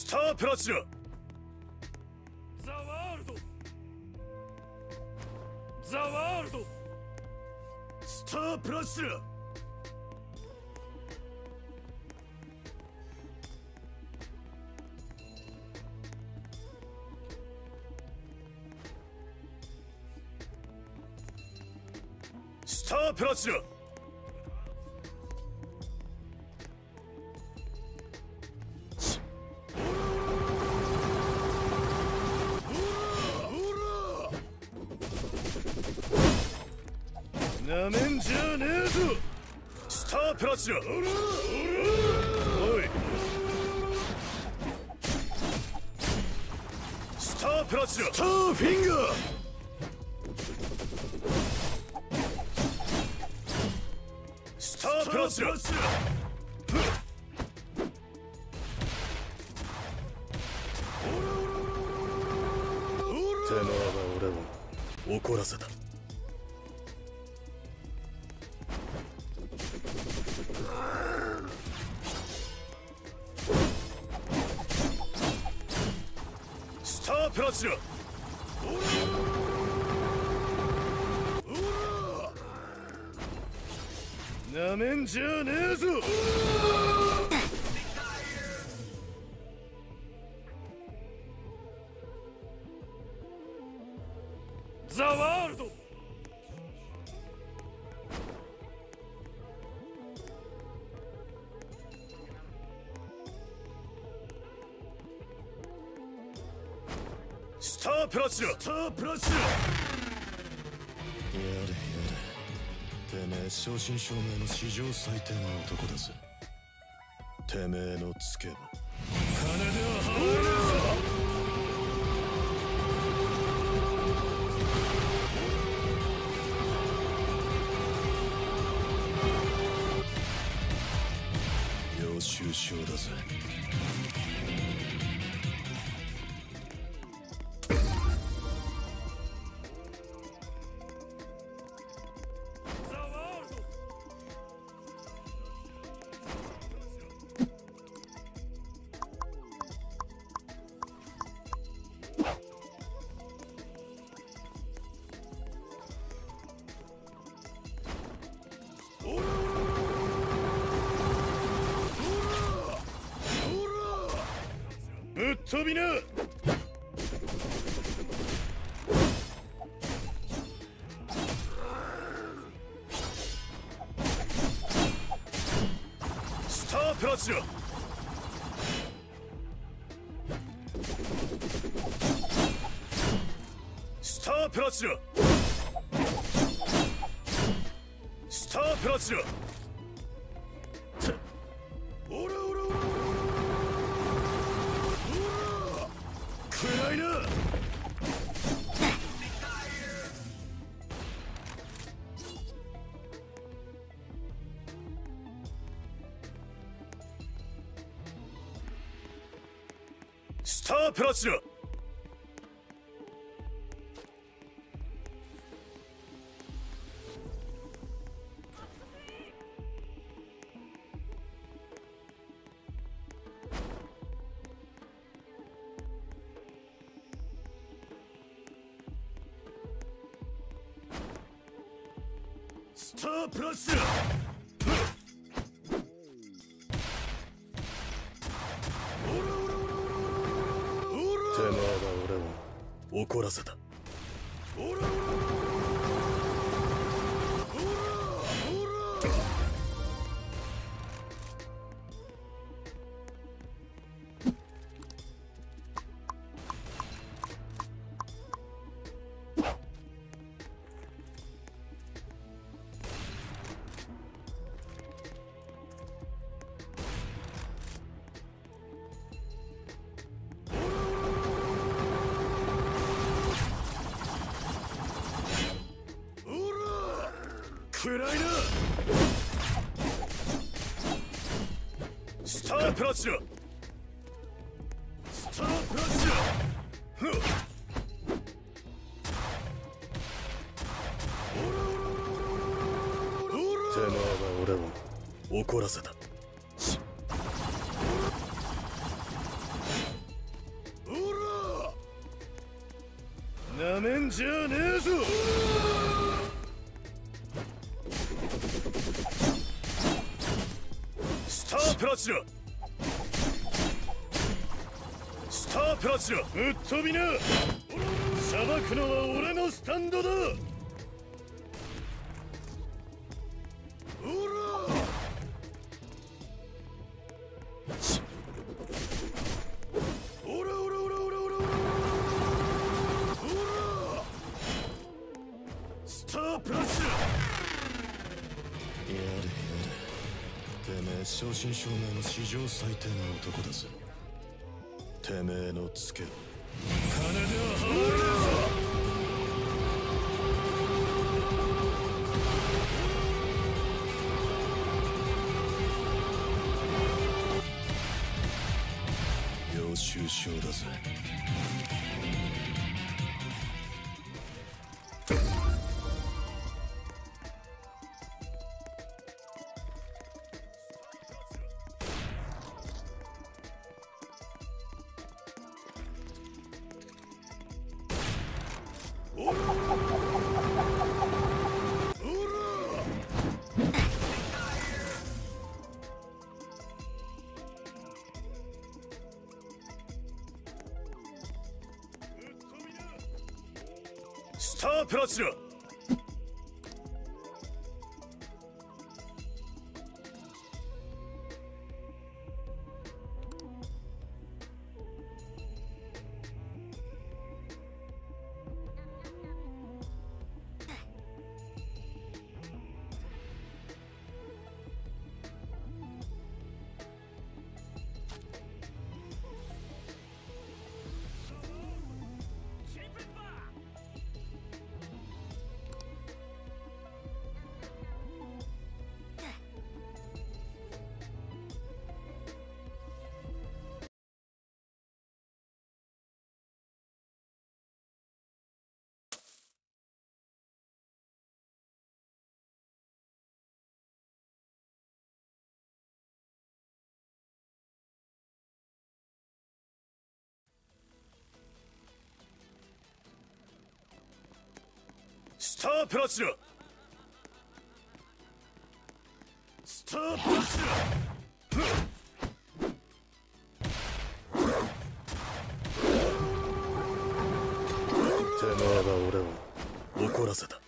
スタープラチナ。ザワールド。ザワールド。スタープラチナ。スタープラチナなめんじゃねえぞ。スタープラチナ。おい。スタープラチナ。スターフィンガー。スタープラチナ。てめえは俺を怒らせたスタープラチナ。なめんじゃねえぞ。タープラチナ。スタープラチナ。やれやれ。てめえ正真正銘の史上最低な男だぜ。てめえのつけば。金では払えねえぞ領収書だぜぶっ飛びなスタープラチナスタープラチナスタープラチナタープラッシュてめえが俺を怒らせた。らいスタープラチナ。スタープラチナ。は俺を怒らせた。なめんじゃねえぞ。タープラチナ。スタープラチナぶっ飛びな。裁くのは俺のスタンドだ。証明の史上最低男だぜてめえのつけ。金では払えねえぞ。予習証だぜ。プラチナ。スタープラチナ。スタープラチナ。てめえは俺を怒らせた。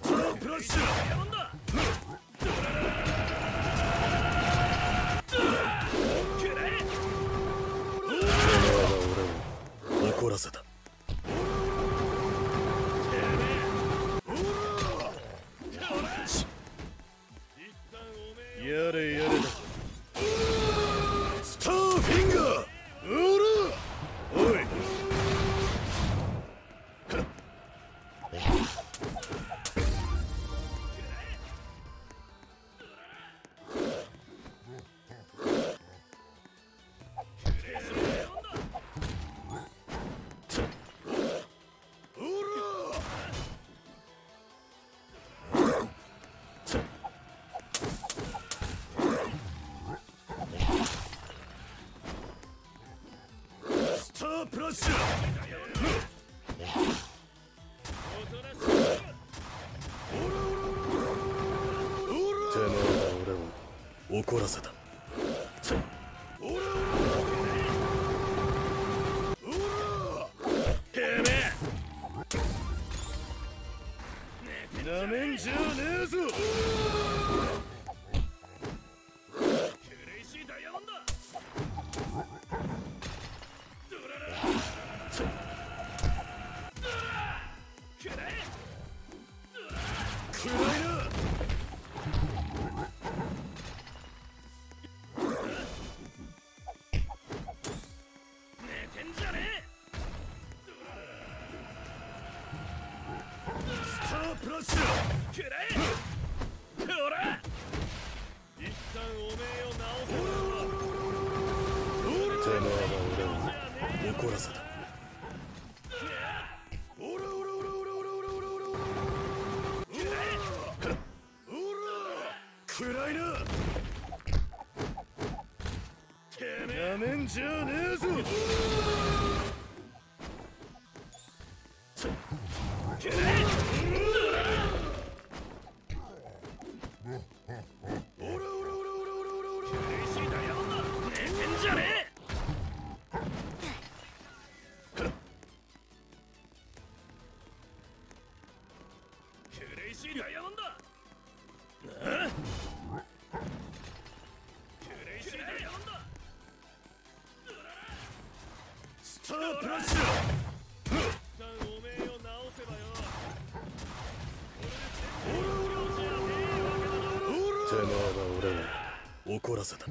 なラ怒らせた。ープラチナてめえは俺を怒らせた。くらええらえやめんじゃねえぞダイヤモンドスタープラッシュおめを直せばよは俺怒らせた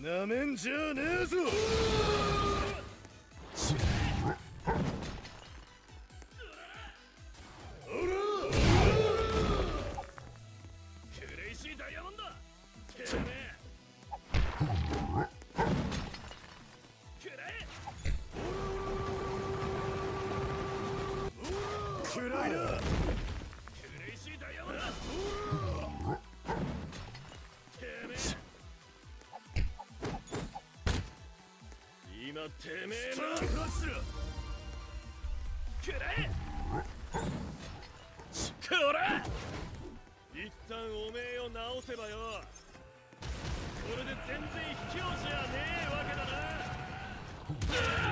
なめんじゃねえぞてめえのープラッシュくらえこら一旦おめえを直せばよ。これで全然卑怯じゃねえわけだな。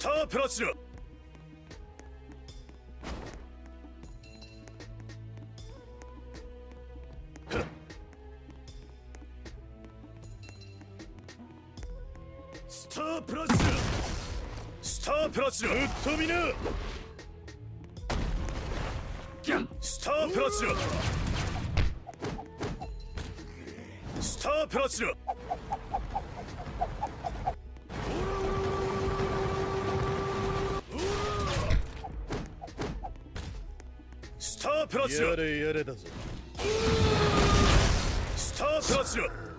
スタープラチナ。スタープラチナ。スタープラチナ。ぶっ飛びなスタープラチナ。スタープラチナ。やれやれだぞ。スタートしろ。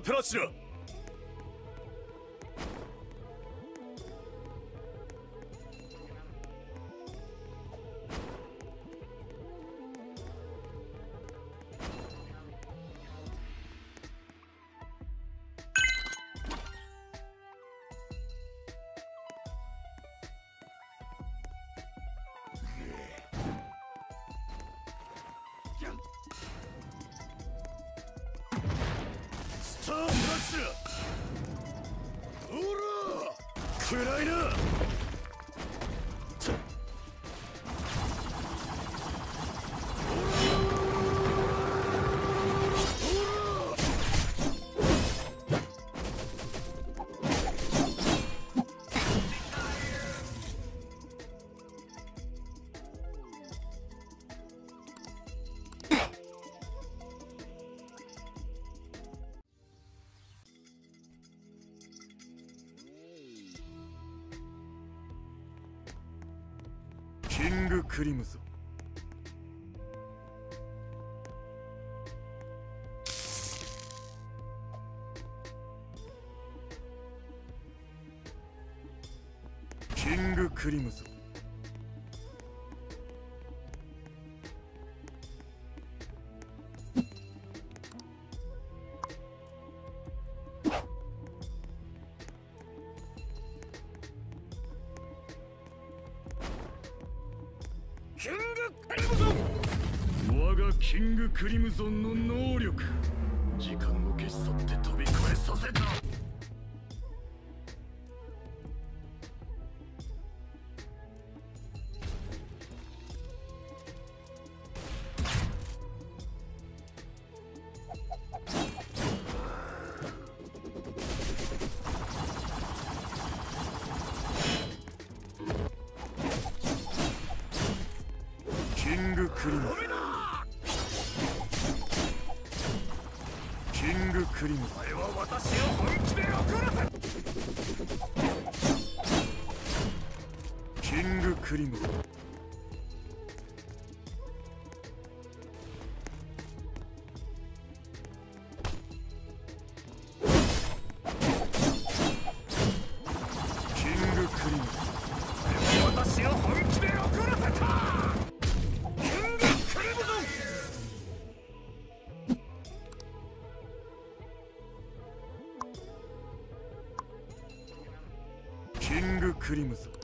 プラチナスタープラチナおら暗いな。クリムゾンキングクリムゾンキンキングクリムゾンの能力。時間を消し去って飛び越えさせた。クリム。ゾンキングクリムゾ。ン